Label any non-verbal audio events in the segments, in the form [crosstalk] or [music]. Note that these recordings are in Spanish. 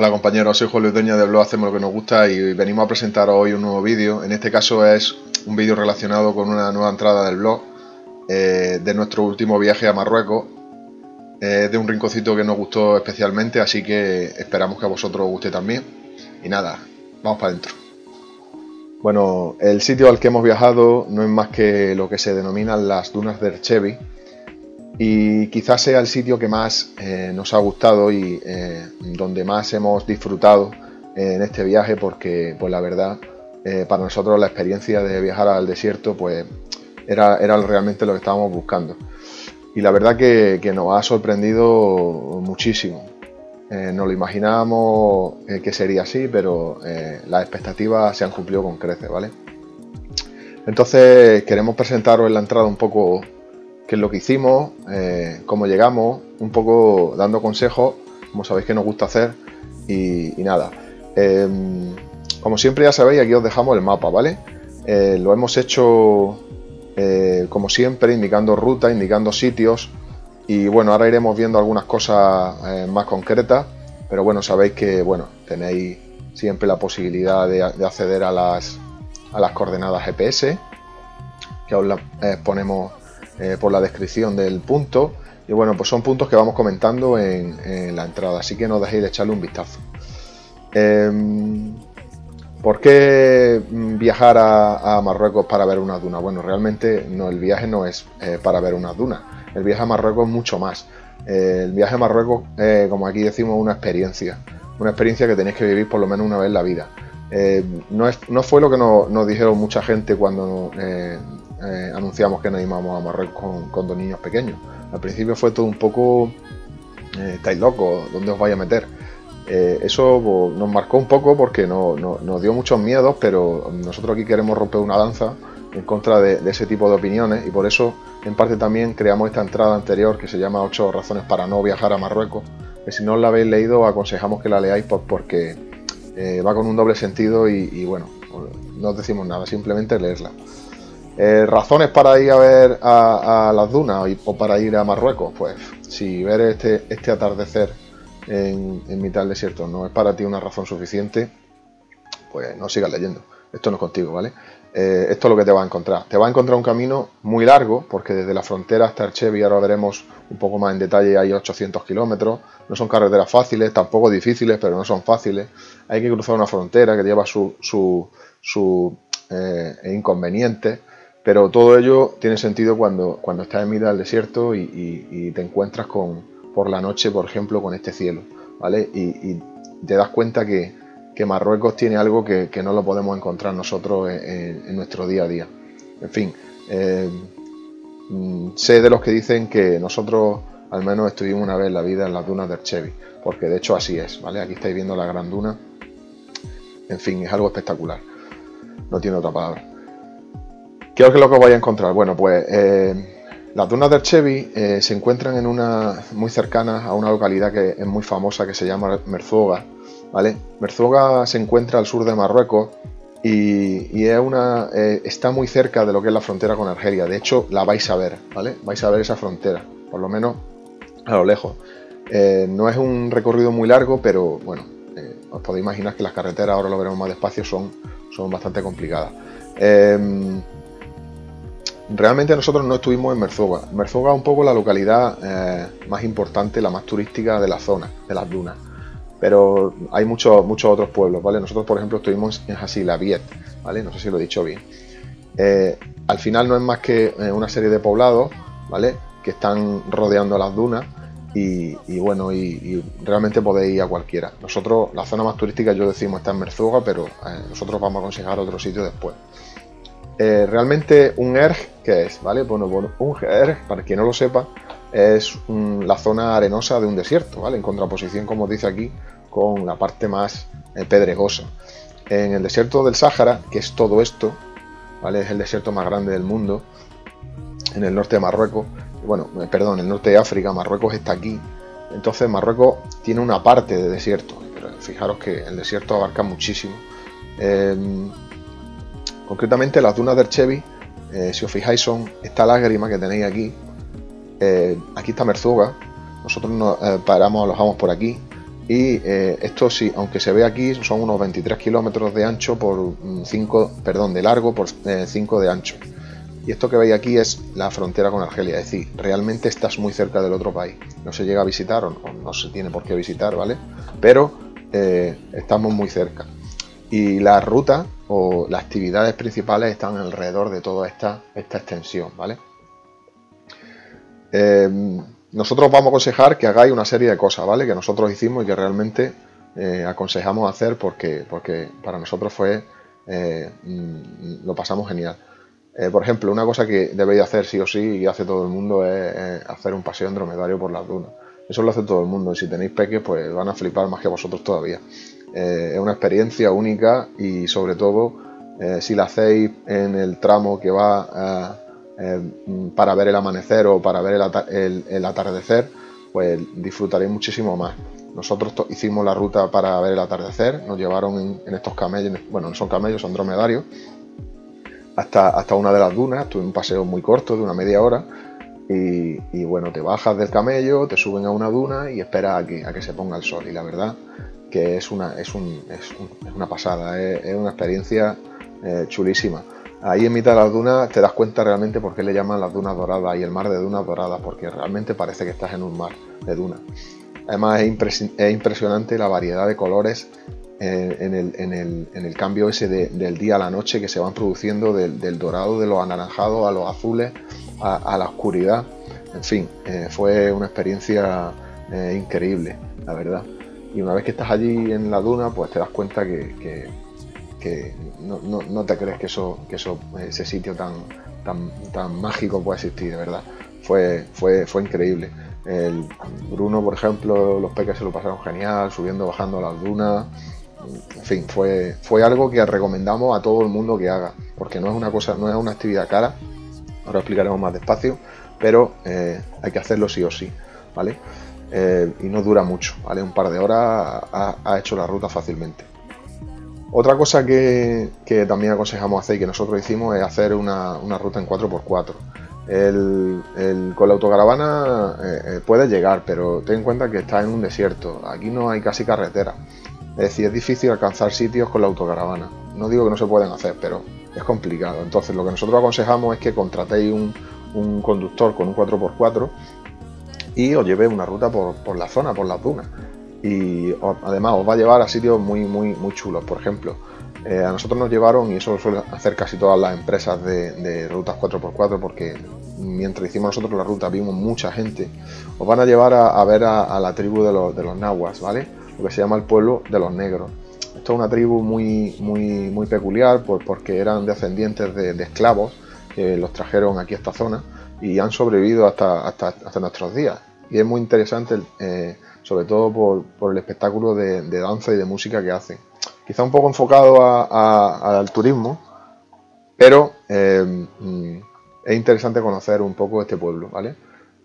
Hola compañeros, soy Julio Luis de Blog Hacemos lo que nos gusta y venimos a presentar hoy un nuevo vídeo. En este caso es un vídeo relacionado con una nueva entrada del blog eh, de nuestro último viaje a Marruecos. Es de un rinconcito que nos gustó especialmente, así que esperamos que a vosotros os guste también. Y nada, vamos para adentro. Bueno, el sitio al que hemos viajado no es más que lo que se denominan las dunas de Erchevi y quizás sea el sitio que más eh, nos ha gustado y eh, donde más hemos disfrutado en este viaje porque pues la verdad eh, para nosotros la experiencia de viajar al desierto pues era, era realmente lo que estábamos buscando. Y la verdad que, nos ha sorprendido muchísimo. No lo imaginábamos que sería así pero las expectativas se han cumplido con creces vale entonces queremos presentaros en la entrada un poco qué es lo que hicimos, eh, cómo llegamos, un poco dando consejos, como sabéis que nos gusta hacer, y, nada. Em, como siempre ya sabéis, aquí os dejamos el mapa, ¿vale? Eh, lo hemos hecho eh, como siempre, indicando ruta, indicando sitios, y bueno, ahora iremos viendo algunas cosas más concretas, pero bueno, sabéis que bueno, tenéis siempre la posibilidad de, acceder a las, a las coordenadas GPS, que os las ponemos eh, por la descripción del punto. Y bueno, pues son puntos que vamos comentando en, la entrada, así que no dejéis de echarle un vistazo. Em, ¿Por qué viajar a, Marruecos para ver unas dunas? Bueno, realmente no, el viaje no es eh, para ver unas dunas. El viaje a Marruecos es mucho más. Eh, el viaje a Marruecos, como aquí decimos, una experiencia. Una experiencia que tenéis que vivir por lo menos una vez en la vida. no, es, no, fue lo que nos, dijeron mucha gente cuando eh, anunciamos que nos íbamos a Marruecos con, dos niños pequeños. Al principio fue todo un poco, eh, estáis locos, ¿dónde os vais a meter? Eh, eso pues, nos marcó un poco porque no, nos dio muchos miedos, pero nosotros aquí queremos romper una danza en contra de, ese tipo de opiniones y por eso en parte también creamos esta entrada anterior que se llama 8 razones para no viajar a Marruecos, que si no la habéis leído aconsejamos que la leáis porque va con un doble sentido y, y bueno, no os decimos nada, simplemente leerla. Eh, ¿Razones para ir a ver a, las dunas o para ir a Marruecos? Pues si ver este, este atardecer en, mitad del desierto no es para ti una razón suficiente, pues no sigas leyendo. Esto no es contigo, ¿vale? Eh, esto es lo que te va a encontrar. Te va a encontrar un camino muy largo, porque desde la frontera hasta Archevi, ahora veremos un poco más en detalle, hay 800 kilómetros. No son carreteras fáciles, tampoco difíciles, pero no son fáciles. Hay que cruzar una frontera que lleva sus su, su, eh, pero todo ello tiene sentido cuando, cuando estás en mitad del desierto y, te encuentras con, por la noche, por ejemplo, con este cielo, ¿vale? Y, te das cuenta que, Marruecos tiene algo que, no lo podemos encontrar nosotros en, nuestro día a día. En fin, eh, mm, sé de los que dicen que nosotros al menos estuvimos una vez en la vida en las dunas de Archevi, porque de hecho así es, ¿vale? Aquí estáis viendo la gran duna. En fin, es algo espectacular. No tiene otra palabra. ¿Qué es lo que vais a encontrar? Bueno, pues eh, las dunas del Chevy eh, se encuentran en una muy cercana a una localidad que es muy famosa que se llama Merzuga. ¿vale? Merzuga se encuentra al sur de Marruecos y, es una, eh, está muy cerca de lo que es la frontera con Argelia. De hecho, la vais a ver, ¿vale? Vais a ver esa frontera, por lo menos a lo lejos. no es un recorrido muy largo, pero bueno, os podéis imaginar que las carreteras, ahora lo veremos más despacio, son, son bastante complicadas. Realmente nosotros no estuvimos en Merzoga. Merzoga es un poco la localidad eh, más importante, la más turística de la zona, de las dunas. Pero hay muchos otros pueblos, ¿vale? Nosotros, por ejemplo, estuvimos en Hasilaviet, ¿vale? No sé si lo he dicho bien. Eh, al final no es más que eh, una serie de poblados, ¿vale? Que están rodeando las dunas y, bueno, y, realmente podéis ir a cualquiera. Nosotros, la zona más turística, yo decimos está en Merzoga, pero nosotros vamos a aconsejar otro sitio después. Eh, realmente un ERG, ¿qué es? ¿Vale? Bueno, un ERG, para quien no lo sepa, es la zona arenosa de un desierto, ¿vale? En contraposición, como dice aquí, con la parte más eh, pedregosa. En el desierto del Sáhara, que es todo esto, ¿vale? Es el desierto más grande del mundo, en el norte de Marruecos, bueno, eh, perdón, en el norte de África, Marruecos está aquí. Entonces Marruecos tiene una parte de desierto, pero fijaros que el desierto abarca muchísimo. Concretamente las dunas del Chevy, eh, si os fijáis, son esta lágrima que tenéis aquí. Eh, aquí está Merzuga. Nosotros nos eh, paramos, alojamos por aquí. y esto sí, aunque se ve aquí, son unos 23 kilómetros de ancho por 5, mm, perdón, de largo por 5 eh, de ancho. Y esto que veis aquí es la frontera con Argelia, es decir, realmente estás muy cerca del otro país. No se llega a visitar o no, se tiene por qué visitar, ¿vale? Pero estamos muy cerca. Y la ruta o las actividades principales están alrededor de toda esta, esta extensión, ¿vale? nosotros vamos a aconsejar que hagáis una serie de cosas, ¿vale? Que nosotros hicimos y que realmente eh, aconsejamos hacer porque, porque para nosotros fue, eh, mm, lo pasamos genial. Eh, por ejemplo, una cosa que debéis hacer sí o sí y hace todo el mundo es, hacer un paseo en dromedario por las dunas. Eso lo hace todo el mundo y si tenéis peques pues van a flipar más que vosotros todavía. Es una experiencia única y sobre todo si la hacéis en el tramo que va eh, para ver el amanecer o para ver el, atardecer, pues disfrutaréis muchísimo más. Nosotros hicimos la ruta para ver el atardecer, nos llevaron en, estos camellos, bueno, no son camellos, son dromedarios, hasta, hasta una de las dunas, tuve un paseo muy corto de una media hora y, bueno, te bajas del camello, te suben a una duna y esperas a que, a que se ponga el sol y la verdad que es una, es una pasada, es, una experiencia eh, chulísima. Ahí en mitad de las dunas te das cuenta realmente por qué le llaman las dunas doradas y el mar de dunas doradas, porque realmente parece que estás en un mar de dunas. Además es, impresionante la variedad de colores eh, en, el, cambio ese del día a la noche que se van produciendo del, dorado, de los anaranjados a los azules, a, la oscuridad. En fin, eh, fue una experiencia eh, increíble, la verdad. Y una vez que estás allí en la duna, pues te das cuenta que no, te crees que eso, que eso, ese sitio tan, tan, tan mágico puede existir, de verdad. Fue, fue, fue increíble. Bruno, por ejemplo, los peques se lo pasaron genial, subiendo, bajando las dunas. En fin, fue, fue algo que recomendamos a todo el mundo que haga, porque no es una cosa, no es una actividad cara. Ahora explicaremos más despacio, pero eh, hay que hacerlo sí o sí, ¿vale? Eh, y no dura mucho, ¿vale? Un par de horas ha hecho la ruta fácilmente. Otra cosa que, también aconsejamos hacer y que nosotros hicimos es hacer una, ruta en 4x4. con la autocaravana eh, eh, puedes llegar, pero ten en cuenta que estás en un desierto. Aquí no hay casi carretera. Es decir, es difícil alcanzar sitios con la autocaravana. No digo que no se pueden hacer, pero es complicado. Entonces, lo que nosotros aconsejamos es que contratéis un, conductor con un 4x4 y os lleve una ruta por, por la zona, por las dunas y además os va a llevar a sitios muy, muy, muy chulos. Por ejemplo, eh, a nosotros nos llevaron, y eso lo suelen hacer casi todas las empresas de, rutas 4x4, porque mientras hicimos nosotros la ruta vimos mucha gente, os van a llevar a, ver a, la tribu de los, de los nahuas, ¿vale? Lo que se llama el pueblo de los negros. Esto es una tribu muy, muy, muy peculiar porque eran descendientes de, esclavos que los trajeron aquí a esta zona y han sobrevivido hasta, hasta, hasta nuestros días. Y es muy interesante eh, sobre todo por, el espectáculo de, danza y de música que hacen. Quizá un poco enfocado al turismo, pero eh, mm, es interesante conocer un poco este pueblo, ¿vale?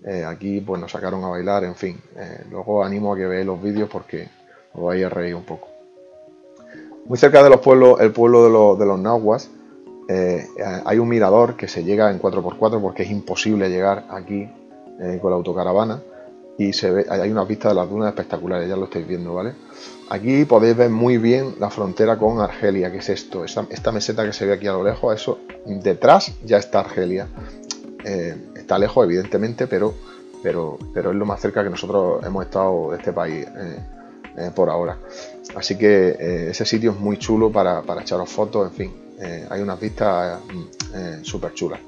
Eh, aquí pues nos sacaron a bailar, en fin. Luego animo a que veáis los vídeos porque os vais a reír un poco. Muy cerca de los pueblos, el pueblo de, los nahuas, hay un mirador que se llega en 4x4 porque es imposible llegar aquí con la autocaravana y se ve, hay una vista de las dunas espectaculares, ya lo estáis viendo, ¿vale? Aquí podéis ver muy bien la frontera con Argelia, que es esto, esta, meseta que se ve aquí a lo lejos, eso detrás ya está Argelia. Eh, está lejos, evidentemente, pero, pero, pero es lo más cerca que nosotros hemos estado de este país eh, eh, por ahora. Así que ese sitio es muy chulo para, para echaros fotos, en fin, hay unas vistas súper chulas.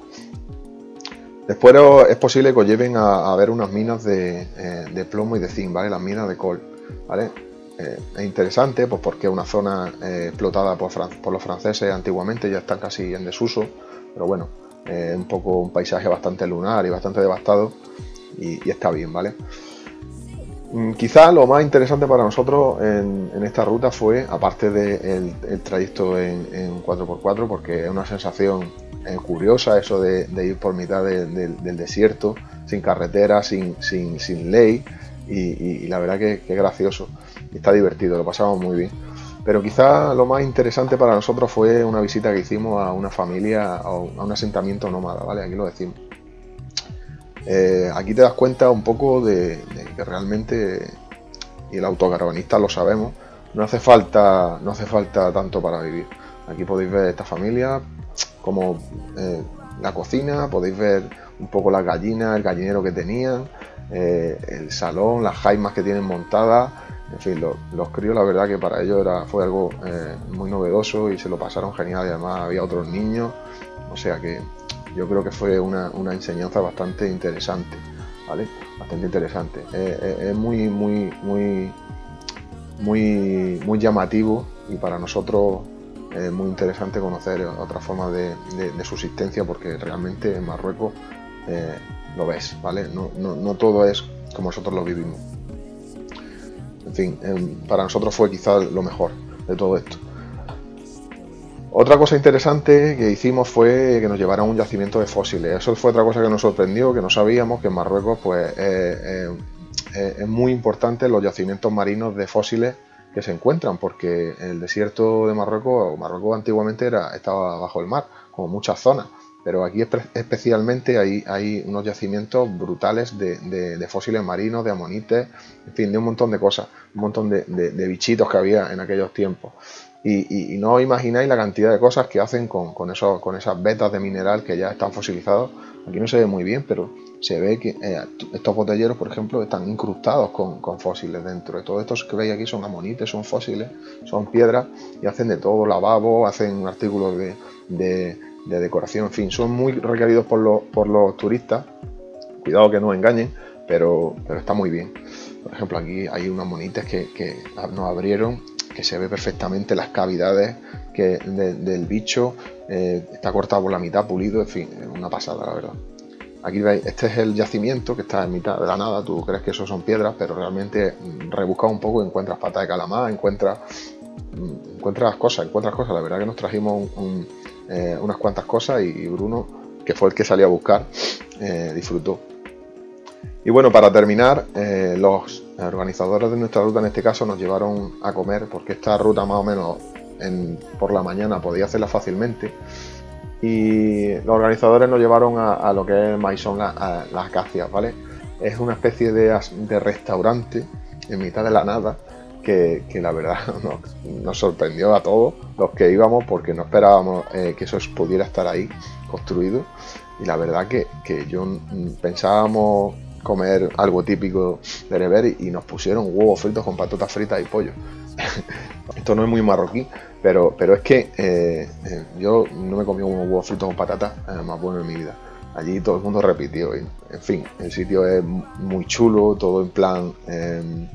Después es posible que os lleven a, ver unas minas eh, de, plomo y de zinc, ¿vale? Las minas de col, ¿vale? Eh, es interesante pues porque es una zona eh, explotada por, los franceses antiguamente, ya está casi en desuso, pero bueno, es un poco un paisaje bastante lunar y bastante devastado y, está bien, ¿vale? Mm, quizás lo más interesante para nosotros en, esta ruta fue, aparte del trayecto en 4x4, porque es una sensación curiosa eso de, ir por mitad del desierto, sin carretera, sin, sin, ley, y, la verdad que, es gracioso, está divertido, lo pasamos muy bien. Pero quizá lo más interesante para nosotros fue una visita que hicimos a una familia, a un asentamiento nómada, ¿vale? Aquí lo decimos. Eh, aquí te das cuenta un poco de, que realmente y el autocaravanista lo sabemos, no hace falta, no hace falta tanto para vivir. Aquí podéis ver esta familia, como eh, la cocina, podéis ver un poco las gallinas, el gallinero que tenían, eh, el salón, las jaimas que tienen montadas. En fin, los, críos, la verdad que para ellos era, fue algo eh, muy novedoso y se lo pasaron genial. Y además había otros niños, o sea que yo creo que fue una, enseñanza bastante interesante, ¿vale? Bastante interesante. es muy, muy, muy, muy, muy llamativo y para nosotros es muy interesante conocer otras formas de, subsistencia porque realmente en Marruecos eh, lo ves, ¿vale? No, todo es como nosotros lo vivimos. En fin, em, para nosotros fue quizás lo mejor de todo esto. Otra cosa interesante que hicimos fue que nos llevaran a un yacimiento de fósiles. Eso fue otra cosa que nos sorprendió, que no sabíamos que en Marruecos pues, eh, eh, es muy importante los yacimientos marinos de fósiles que se encuentran, porque el desierto de Marruecos, Marruecos antiguamente era, estaba bajo el mar, como muchas zonas, pero aquí especialmente hay, hay unos yacimientos brutales de, fósiles marinos, de amonites, en fin, de un montón de cosas, un montón de, bichitos que había en aquellos tiempos. Y, no os imagináis la cantidad de cosas que hacen con, con, eso, con esas vetas de mineral que ya están fosilizados. Aquí no se ve muy bien, pero se ve que eh, estos botelleros, por ejemplo, están incrustados con, fósiles dentro. De todos estos que veis aquí son amonites, son fósiles, son piedras y hacen de todo, lavabo, hacen artículos de, decoración, en fin, son muy requeridos por los, por los turistas. Cuidado que no engañen, pero, pero está muy bien. Por ejemplo, aquí hay unos monites que, nos abrieron, que se ve perfectamente las cavidades que del bicho, eh, está cortado por la mitad, pulido, en fin, una pasada, la verdad. Aquí veis, este es el yacimiento que está en mitad de la nada. Tú crees que eso son piedras, pero realmente mm, rebuscas un poco, encuentras patas de calamar, encuentras, mm, encuentras cosas, encuentras cosas. La verdad que nos trajimos eh, unas cuantas cosas y Bruno, que fue el que salió a buscar, eh, disfrutó. Y bueno, para terminar, eh, los organizadores de nuestra ruta en este caso nos llevaron a comer, porque esta ruta más o menos por la mañana podía hacerla fácilmente y los organizadores nos llevaron a, lo que es Maison las Acacias, ¿vale? Es una especie de, restaurante en mitad de la nada que, la verdad [laughs] nos, sorprendió a todos los que íbamos porque no esperábamos eh, que eso pudiera estar ahí construido y la verdad que, yo pensábamos comer algo típico de Never y nos pusieron huevos fritos con patatas fritas y pollo. [laughs] Esto no es muy marroquí, pero, pero es que eh, eh, yo no me comí un huevo frito con patatas eh, más bueno en mi vida. Allí todo el mundo repitió. en fin, el sitio es muy chulo, todo en plan, em,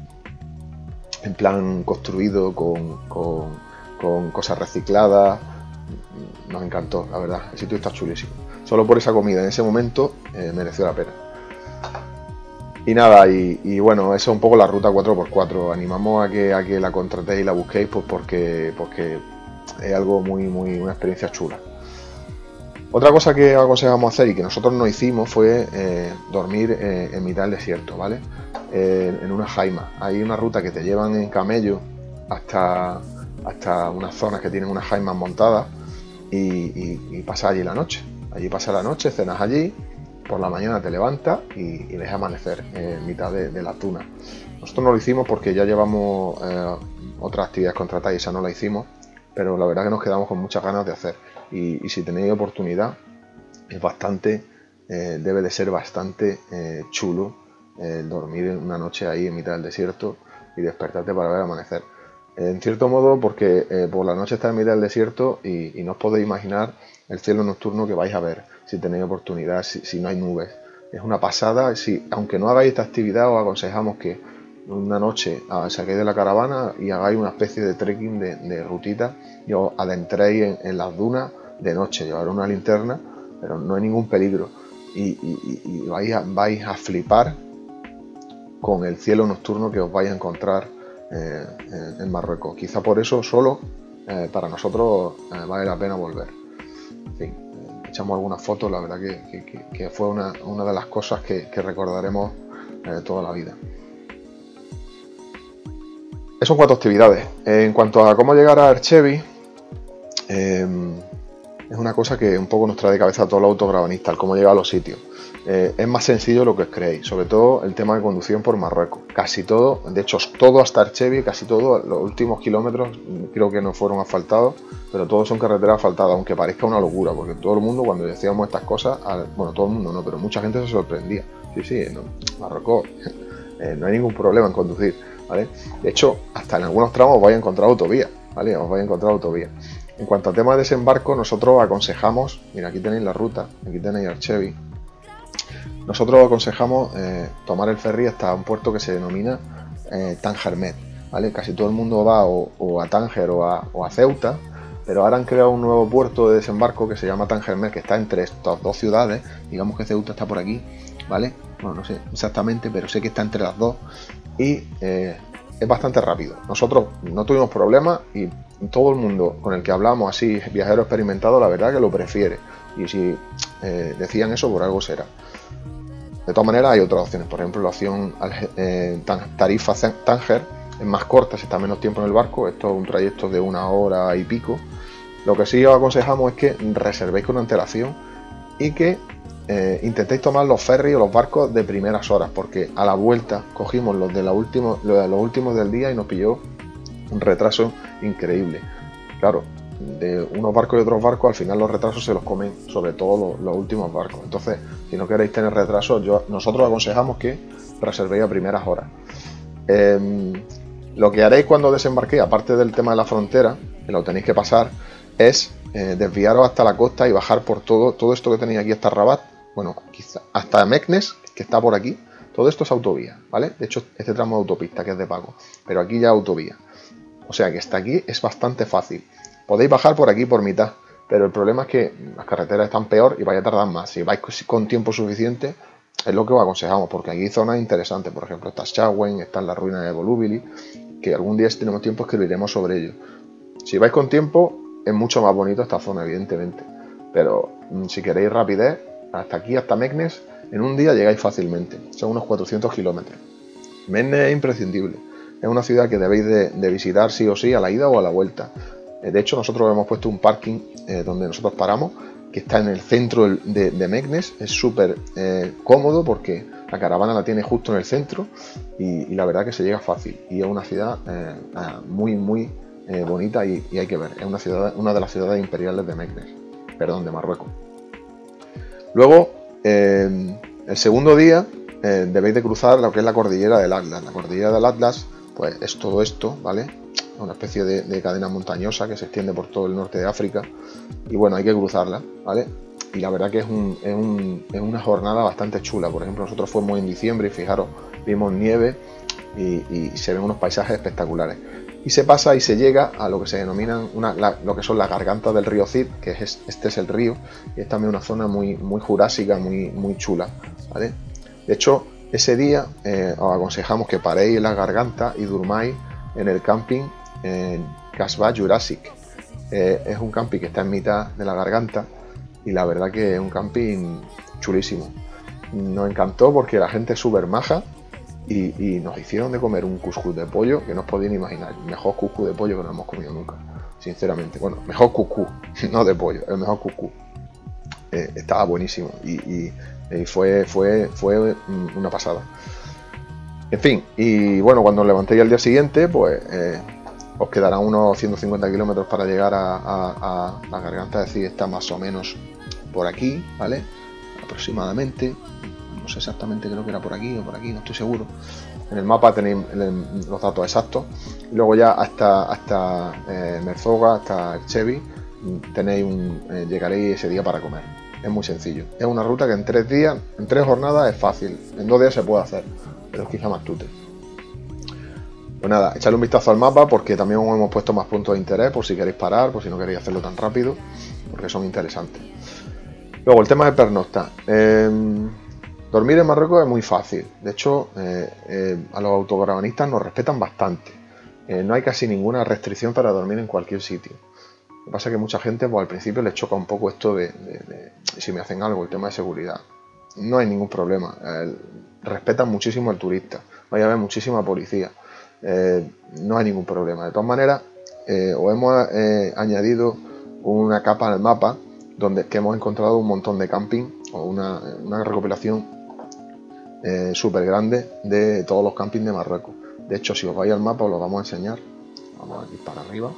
en plan construido con, con, cosas recicladas. Nos encantó, la verdad. El sitio está chulísimo. Solo por esa comida en ese momento mereció la pena. Y nada, y, bueno, eso es un poco la ruta 4x4. Animamos a que, a que la contratéis y la busquéis pues porque, porque es algo muy, muy, una experiencia chula. Otra cosa que aconsejamos hacer y que nosotros no hicimos fue eh, dormir eh, en mitad del desierto, ¿vale? Eh, en una jaima. Hay una ruta que te llevan en camello hasta, hasta unas zonas que tienen unas jaimas montadas y, y, allí la noche. Allí pasa la noche, cenas allí por la mañana te levantas y, y ves amanecer en mitad de, la tuna. Nosotros no lo hicimos porque ya llevamos eh, otras actividades contratadas y esa no la hicimos, pero la verdad que nos quedamos con muchas ganas de hacer. Y, si tenéis oportunidad, es bastante, eh, debe de ser bastante eh, chulo dormir una noche ahí en mitad del desierto y despertarte para ver amanecer. En cierto modo, porque por la noche está en mitad del desierto y, y no os podéis imaginar el cielo nocturno que vais a ver si tenéis oportunidad, si, no hay nubes. Es una pasada, si, aunque no hagáis esta actividad, os aconsejamos que una noche ah, saquéis de la caravana y hagáis una especie de trekking de, rutita y os adentréis en, las dunas de noche, llevar una linterna, pero no hay ningún peligro. Y, vais, a, vais, a, flipar con el cielo nocturno que os vais a encontrar eh, en, Marruecos. Quizá por eso solo eh, para nosotros eh, vale la pena volver. En fin, echamos algunas fotos, la verdad que, fue una, de las cosas que, recordaremos eh, toda la vida. Esas cuatro actividades. en cuanto a cómo llegar a Erchevi, em, es una cosa que un poco nos trae de cabeza a todos los autogravanistas, el cómo llegar a los sitios. Eh, es más sencillo lo que creéis, sobre todo el tema de conducción por Marruecos. Casi todo, de hecho, todo hasta Archevi, casi todos los últimos kilómetros creo que no fueron asfaltados, pero todos son carreteras asfaltadas, aunque parezca una locura, porque todo el mundo cuando decíamos estas cosas, bueno, todo el mundo no, pero mucha gente se sorprendía. Sí, sí, no, Marruecos, [laughs] eh, no hay ningún problema en conducir, ¿vale? De hecho, hasta en algunos tramos os vais a encontrar autovía, ¿vale? Os vais a encontrar autovía. En cuanto al tema de desembarco, nosotros aconsejamos, mira, aquí tenéis la ruta, aquí tenéis Archevi, nosotros aconsejamos eh, tomar el ferry hasta un puerto que se denomina eh, Tangermet. ¿vale? Casi todo el mundo va o, a Tánger o a, Ceuta, pero ahora han creado un nuevo puerto de desembarco que se llama Tangermet, que está entre estas dos ciudades. Digamos que Ceuta está por aquí, ¿vale? Bueno, no sé exactamente, pero sé que está entre las dos y eh, es bastante rápido. Nosotros no tuvimos problemas y todo el mundo con el que hablamos, así, viajero experimentado, la verdad que lo prefiere. Y si decían eso, por algo será. De todas maneras, hay otras opciones. Por ejemplo, la opción eh, tarifa Tanger es más corta, se está menos tiempo en el barco. Esto es un trayecto de una hora y pico. Lo que sí os aconsejamos es que reservéis con antelación y que eh, intentéis tomar los ferries o los barcos de primeras horas, porque a la vuelta cogimos los de, la último, los últimos del día y nos pilló un retraso increíble. Claro, de unos barcos y otros barcos, al final los retrasos se los comen sobre todo los, últimos barcos. Entonces, si no queréis tener retrasos, yo, nosotros aconsejamos que reservéis a primeras horas. Em, lo que haréis cuando desembarquéis, aparte del tema de la frontera, que lo tenéis que pasar, es eh, desviaros hasta la costa y bajar por todo, todo esto que tenéis aquí hasta Rabat, bueno, quizá hasta Meknes, que está por aquí, todo esto es autovía, ¿vale? De hecho, este tramo de autopista que es de pago, pero aquí ya autovía. O sea que hasta aquí es bastante fácil. Podéis bajar por aquí por mitad, pero el problema es que las carreteras están peor y vais a tardar más. Si vais con tiempo suficiente, es lo que os aconsejamos, porque aquí hay zonas interesantes, por ejemplo, está Chawen, está la ruina de Volubili, que algún día si tenemos tiempo escribiremos sobre ello. Si vais con tiempo, es mucho más bonito esta zona, evidentemente, pero mm, si queréis rapidez, hasta aquí, hasta Meknes, en un día llegáis fácilmente, son unos 400 kilómetros. Meknes es imprescindible, es una ciudad que debéis de visitar sí o sí a la ida o a la vuelta. Eh, de hecho, nosotros hemos puesto un parking eh, donde nosotros paramos, que está en el centro de, Meknes. Es súper eh, cómodo porque la caravana la tiene justo en el centro y, la verdad que se llega fácil. Y es una ciudad muy, muy bonita y, hay que ver. Es una, ciudad, una de las ciudades imperiales de Meknes, perdón, de Marruecos. Luego, el segundo día, debéis de cruzar lo que es la cordillera del Atlas. La cordillera del Atlas, pues es todo esto, ¿vale? Una especie de, cadena montañosa que se extiende por todo el norte de África. Y bueno, hay que cruzarla, ¿vale? Y la verdad que es, una jornada bastante chula. Por ejemplo, nosotros fuimos en diciembre y fijaros, vimos nieve y, se ven unos paisajes espectaculares. Y se pasa y se llega a lo que se denominan lo que son las gargantas del río Cid, que es, este es el río, y es también una zona muy, muy jurásica, muy, muy chula. ¿vale? De hecho, ese día eh, os aconsejamos que paréis en las gargantas y durmáis en el camping en Casbah Jurassic. Eh, es un camping que está en mitad de la garganta y la verdad que es un camping chulísimo. Nos encantó porque la gente es súper maja y, nos hicieron de comer un cuscús de pollo que no os podéis imaginar. Mejor cuscús de pollo que no hemos comido nunca, sinceramente. Bueno, mejor cuscús, [laughs] no de pollo, el mejor cuscús. Eh, estaba buenísimo y, fue, fue, fue una pasada. En fin, y bueno, cuando os levantéis al día siguiente, pues eh, os quedarán unos 150 kilómetros para llegar a, la garganta, es decir, está más o menos por aquí, ¿vale? Aproximadamente, no sé exactamente, creo que era por aquí o por aquí, no estoy seguro. En el mapa tenéis los datos exactos. Luego ya hasta, hasta eh, Merzoga, hasta Chevy, tenéis un, eh, llegaréis ese día para comer. Es muy sencillo. Es una ruta que en tres días, en tres jornadas es fácil. En dos días se puede hacer, pero quizá más tute. Pues nada, echarle un vistazo al mapa porque también hemos puesto más puntos de interés por si queréis parar, por si no queréis hacerlo tan rápido, porque son interesantes. Luego, el tema de pernocta. Em, dormir en Marruecos es muy fácil. De hecho, eh, eh, a los autocaravanistas nos respetan bastante. Eh, no hay casi ninguna restricción para dormir en cualquier sitio. Lo que pasa es que mucha gente pues, al principio le choca un poco esto de, de si me hacen algo, el tema de seguridad. No hay ningún problema. respetan muchísimo al turista. Vaya a haber muchísima policía. Eh, no hay ningún problema. De todas maneras, eh, os hemos eh, añadido una capa al mapa donde que hemos encontrado un montón de camping o una, recopilación eh, súper grande de todos los campings de Marruecos. De hecho, si os vais al mapa os lo vamos a enseñar. Vamos a ir para arriba.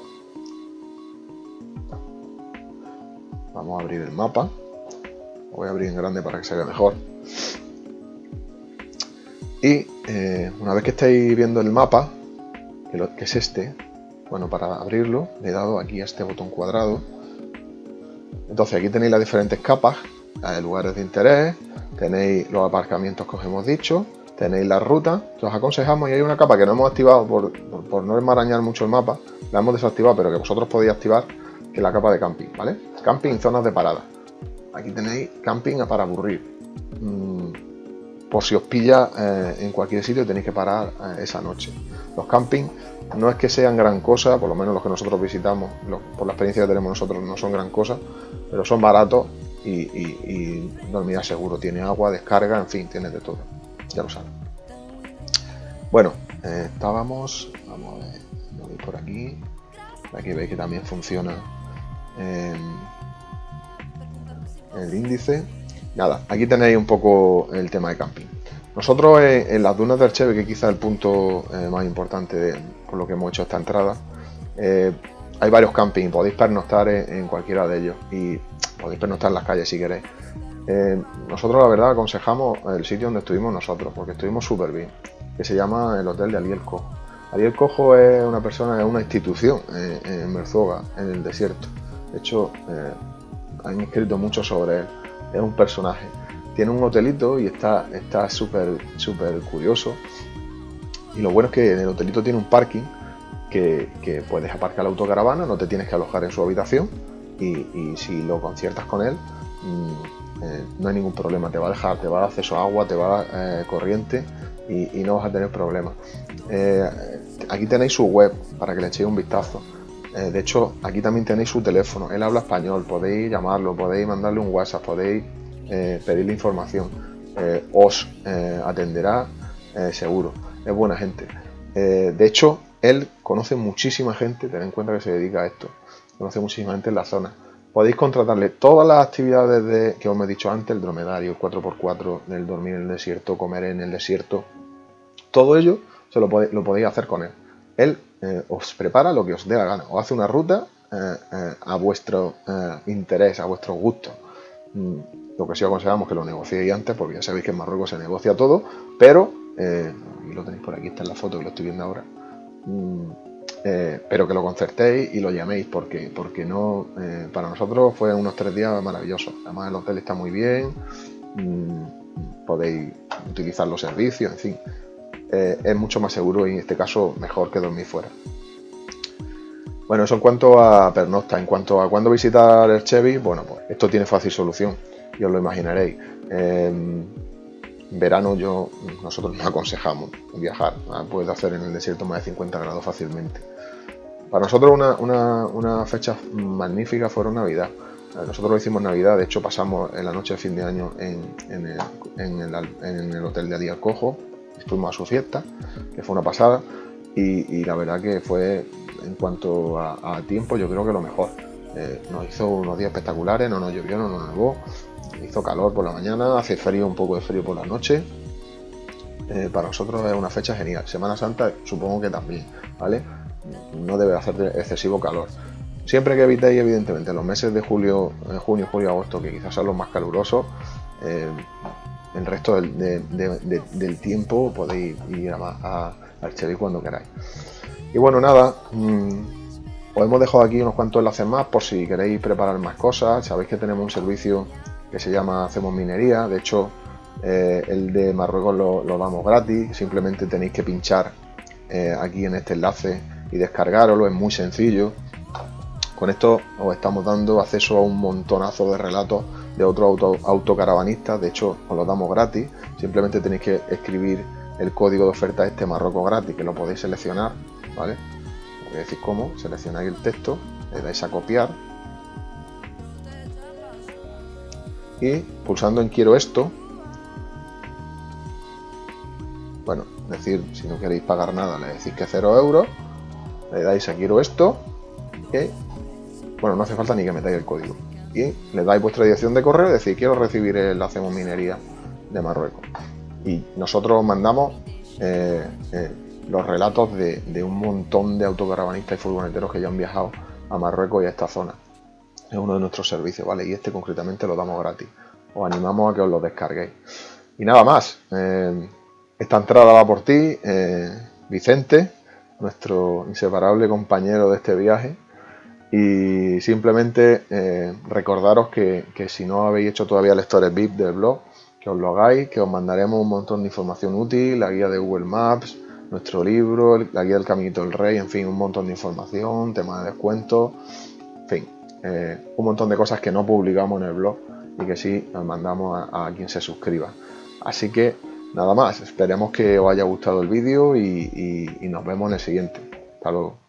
Vamos a abrir el mapa. Voy a abrir en grande para que se vea mejor. Y eh, una vez que estáis viendo el mapa, que, es este, bueno, para abrirlo le he dado aquí a este botón cuadrado. Entonces aquí tenéis las diferentes capas, de lugares de interés, tenéis los aparcamientos que os hemos dicho, tenéis la ruta que os aconsejamos y hay una capa que no hemos activado por, por, no enmarañar mucho el mapa, la hemos desactivado pero que vosotros podéis activar, que es la capa de camping, ¿vale? Camping, zonas de parada. Aquí tenéis camping para aburrir. Por si os pilla eh, en cualquier sitio tenéis que parar eh, esa noche. Los camping no es que sean gran cosa, por lo menos los que nosotros visitamos, por la experiencia que tenemos nosotros, no son gran cosa, pero son baratos y, y, dormir seguro. Tiene agua, descarga, en fin, tiene de todo. Ya lo saben. Bueno, eh, estábamos, vamos a ver, voy por aquí. Aquí veis que también funciona el índice. Nada, aquí tenéis un poco el tema de camping. Nosotros en, las dunas del Cheve, que quizá el punto eh, más importante por lo que hemos hecho esta entrada, eh, hay varios campings, podéis pernoctar en, cualquiera de ellos y podéis pernoctar en las calles si queréis. Eh, nosotros la verdad aconsejamos el sitio donde estuvimos nosotros, porque estuvimos súper bien, que se llama el Hotel de Aliel Cojo. Aliel Cojo es una persona, es una institución en Merzuga, en el desierto. De hecho, han escrito mucho sobre él, es un personaje tiene un hotelito y está súper súper curioso. Y lo bueno es que en el hotelito tiene un parking que, puedes aparcar la autocaravana, no te tienes que alojar en su habitación y, si lo conciertas con él mm, eh, no hay ningún problema, te va a dejar, te va a dar acceso a agua, te va a dar eh, corriente y, no vas a tener problemas. Eh, aquí tenéis su web para que le echéis un vistazo. De hecho, aquí también tenéis su teléfono. Él habla español, podéis llamarlo, podéis mandarle un WhatsApp, podéis eh, pedirle información. Eh, os eh, atenderá seguro. Es buena gente. de hecho, él conoce muchísima gente, ten en cuenta que se dedica a esto. Conoce muchísima gente en la zona. Podéis contratarle todas las actividades de, que os he dicho antes, el dromedario, el 4x4, el dormir en el desierto, comer en el desierto. Todo ello se lo, lo podéis hacer con él. Él os prepara lo que os dé la gana. Os hace una ruta a vuestro interés, a vuestro gusto. Mm, lo que sí aconsejamos que lo negociéis antes, porque ya sabéis que en Marruecos se negocia todo, pero, eh, y lo tenéis por aquí, está en la foto que lo estoy viendo ahora, mm, eh, pero que lo concertéis y lo llaméis, porque, porque no, eh, para nosotros fue unos tres días maravillosos. Además el hotel está muy bien, mm, podéis utilizar los servicios, en fin, es mucho más seguro y en este caso mejor que dormir fuera. Bueno, eso en cuanto a pernocta. En cuanto a cuándo visitar el Chevy, bueno, pues esto tiene fácil solución y os lo imaginaréis. en verano yo, nosotros no aconsejamos viajar, puedes hacer en el desierto más de 50 grados fácilmente. Para nosotros una, fecha magnífica fueron Navidad. Nosotros lo hicimos Navidad, de hecho pasamos en la noche de fin de año en, el, hotel de Adías Cojo, fuimos a su fiesta, que fue una pasada, y, la verdad que fue, en cuanto a, tiempo, yo creo que lo mejor. Eh, nos hizo unos días espectaculares, no nos llovió, no nos nevó, hizo calor por la mañana, hace frío, un poco de frío por la noche. Eh, para nosotros es una fecha genial. Semana Santa supongo que también, ¿vale? No debe hacer excesivo calor. Siempre que evitéis, evidentemente, los meses de julio, eh, junio, julio, agosto, que quizás son los más calurosos, eh, el resto del, tiempo podéis ir a, al Chevy cuando queráis. Y bueno, nada, mm, os hemos dejado aquí unos cuantos enlaces más por si queréis preparar más cosas. Sabéis que tenemos un servicio que se llama Hacemos Minería. De hecho, eh, el de Marruecos lo, damos gratis. Simplemente tenéis que pinchar eh, aquí en este enlace y descargarlo. Es muy sencillo. Con esto os estamos dando acceso a un montonazo de relatos de otros autocaravanistas. De hecho, os lo damos gratis. Simplemente tenéis que escribir el código de oferta este Marruecos gratis, que lo podéis seleccionar. ¿Vale? Voy a decir cómo. Seleccionáis el texto, le dais a copiar y pulsando en quiero esto, bueno, decir, si no queréis pagar nada, le decís que 0 euros, le dais a quiero esto, bueno, no hace falta ni que metáis el código. Y le dais vuestra dirección de correo y decís quiero recibir el Hacemos Minería de Marruecos. Y nosotros mandamos eh, eh, los relatos de, un montón de autocaravanistas y furgoneteros que ya han viajado a Marruecos y a esta zona. Es uno de nuestros servicios, ¿vale? Y este concretamente lo damos gratis. Os animamos a que os lo descarguéis. Y nada más. Eh, esta entrada va por ti, Vicente, nuestro inseparable compañero de este viaje. Y simplemente recordaros que, que, si no habéis hecho todavía lectores VIP del blog, que os lo hagáis, que os mandaremos un montón de información útil, la guía de Google Maps, nuestro libro, la guía del Caminito del Rey, en fin, un montón de información, tema de descuentos, en fin, eh, un montón de cosas que no publicamos en el blog y que sí nos mandamos a, quien se suscriba. Así que nada más, esperemos que os haya gustado el vídeo y nos vemos en el siguiente. Hasta luego.